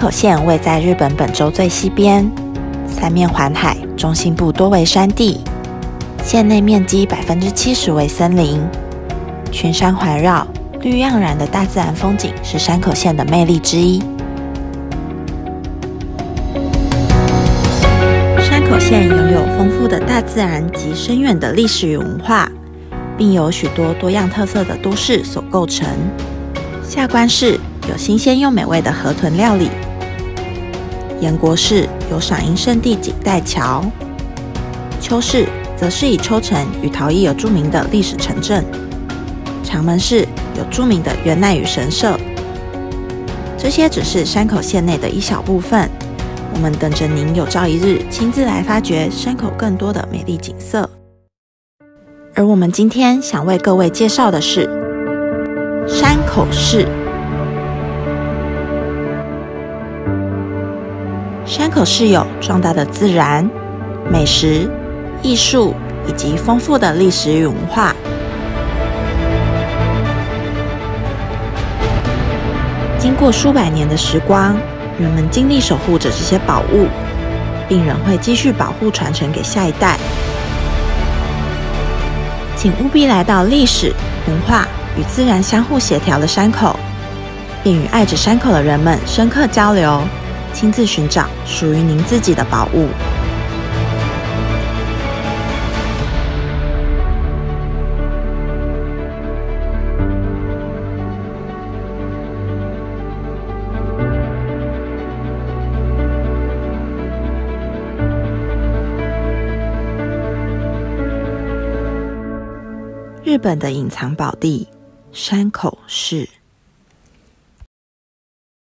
口县位在日本本州最西边，三面环海，中心部多为山地。县内面积百分之七十为森林，群山环绕，绿盎然的大自然风景是山口县的魅力之一。山口县拥有丰富的大自然及深远的历史与文化，并有许多多样特色的都市所构成。下关市有新鲜又美味的河豚料理，岩国市有赏樱圣地景带桥，秋市。则是以抽城与陶艺而著名的历史城镇，长门市有著名的元奈与神社。这些只是山口县内的一小部分，我们等着您有朝一日亲自来发掘山口更多的美丽景色。而我们今天想为各位介绍的是山口市。山口市有壮大的自然、美食。艺术以及丰富的历史与文化，经过数百年的时光，人们尽力守护着这些宝物，并仍会继续保护传承给下一代。请务必来到历史文化与自然相互协调的山口，并与爱着山口的人们深刻交流，亲自寻找属于您自己的宝物。日本的隐藏宝地——山口市。